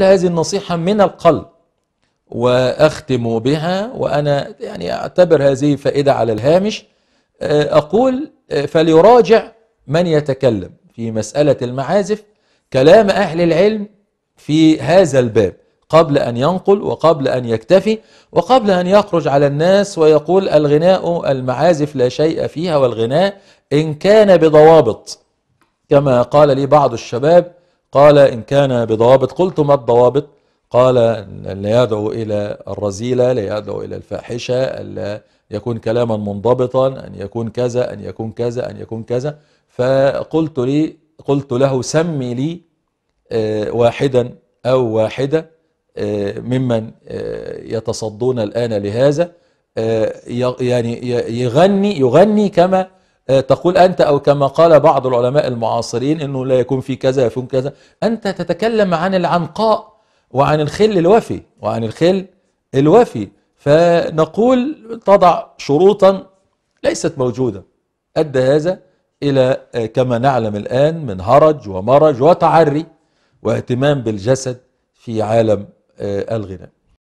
أقول هذه النصيحة من القلب وأختم بها وأنا يعني أعتبر هذه فائدة على الهامش. أقول فليراجع من يتكلم في مسألة المعازف. كلام أهل العلم في هذا الباب قبل أن ينقل وقبل أن يكتفي وقبل أن يخرج على الناس ويقول الغناء المعازف لا شيء فيها والغناء إن كان بضوابط كما قال لي بعض الشباب قال إن كان بضوابط قلت ما الضوابط؟ قال لا يدعو إلى الرذيلة لا يدعو إلى الفاحشة ألا يكون كلاما منضبطا أن يكون كذا أن يكون كذا أن يكون كذا. فقلت لي قلت له سمي لي واحدا أو واحدة ممن يتصدون الآن لهذا يعني يغني يغني كما تقول أنت أو كما قال بعض العلماء المعاصرين أنه لا يكون في كذا يكون كذا. أنت تتكلم عن العنقاء وعن الخل الوفي وعن الخل الوفي فنقول تضع شروطا ليست موجودة. أدى هذا إلى كما نعلم الآن من هرج ومرج وتعري واهتمام بالجسد في عالم الغناء.